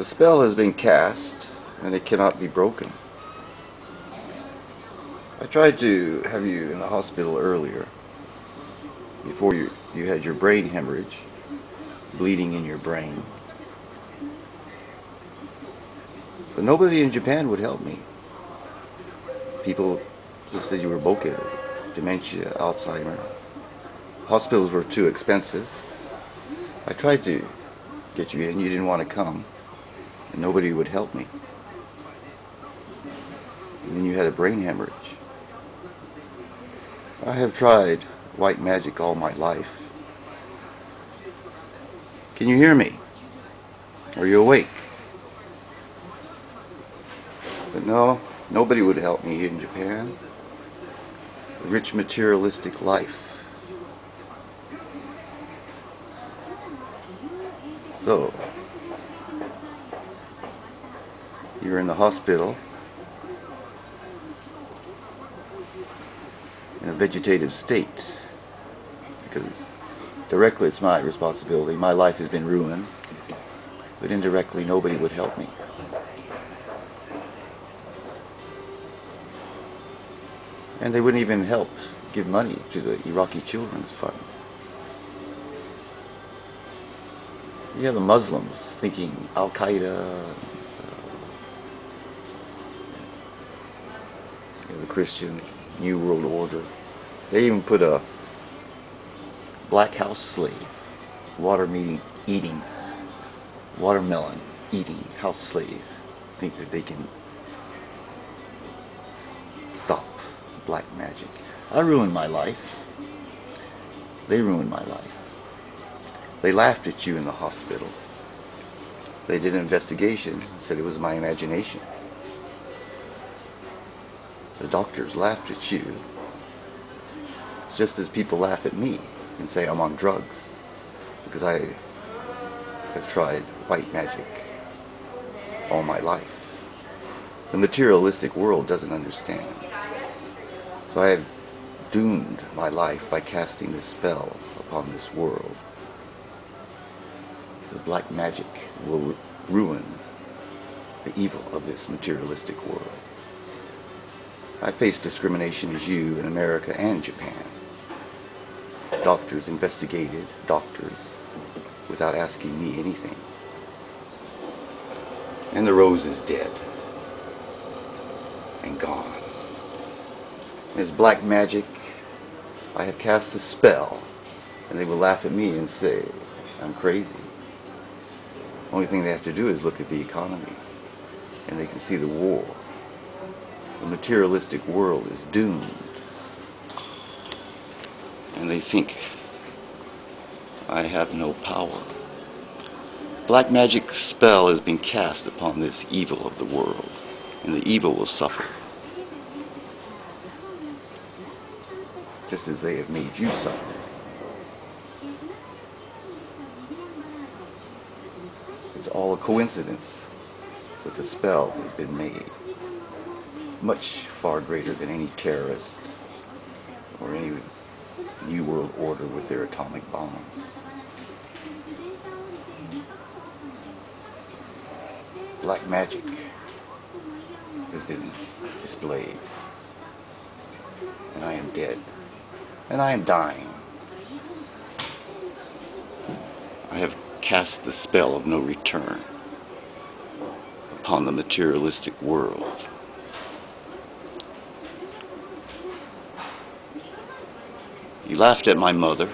The spell has been cast and it cannot be broken. I tried to have you in the hospital earlier before you, you had your brain hemorrhage, bleeding in your brain. But nobody in Japan would help me. People just said you were bokeh, dementia, Alzheimer. Hospitals were too expensive. I tried to get you in, you didn't want to come, and nobody would help me. And then you had a brain hemorrhage. I have tried white magic all my life. Can you hear me? Are you awake? But no, nobody would help me here in Japan. A rich materialistic life. So, you're in the hospital in a vegetative state because directly it's my responsibility. My life has been ruined, but indirectly nobody would help me. And they wouldn't even help give money to the Iraqi Children's Fund. You have the Muslims thinking Al Qaeda, you know, the Christian New World Order. They even put a black house slave, water meeting, eating, watermelon eating house slave, think that they can stop black magic. I ruined my life. They ruined my life. They laughed at you in the hospital. They did an investigation, said it was my imagination. The doctors laughed at you, just as people laugh at me and say I'm on drugs, because I have tried white magic all my life. The materialistic world doesn't understand. So I have doomed my life by casting this spell upon this world. The black magic will ruin the evil of this materialistic world. I face discrimination as you in America and Japan. Doctors investigated doctors without asking me anything. And the rose is dead and gone. As black magic, I have cast a spell, and they will laugh at me and say, I'm crazy. The only thing they have to do is look at the economy, and they can see the war. The materialistic world is doomed. And they think I have no power. Black magic spell has been cast upon this evil of the world, and the evil will suffer. Just as they have made you suffer. It's all a coincidence, that the spell has been made. Much far greater than any terrorist or any New World Order with their atomic bombs. Black magic has been displayed. And I am dead. And I am dying. I have cast the spell of no return upon the materialistic world. Laughed at my mother.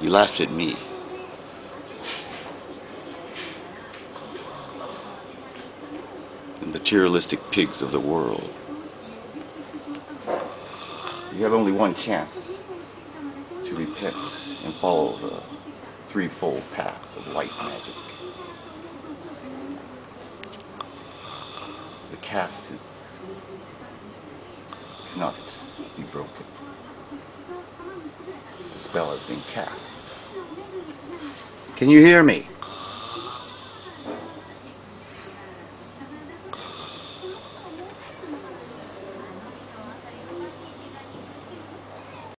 You laughed at me. The materialistic pigs of the world. You have only one chance to repent and follow the threefold path of white magic. The cast is cannot be broken. The spell has been cast. Can you hear me?